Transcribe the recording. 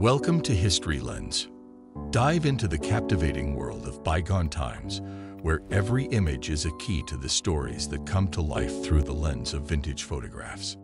Welcome to History Lens. Dive into the captivating world of bygone times, where every image is a key to the stories that come to life through the lens of vintage photographs.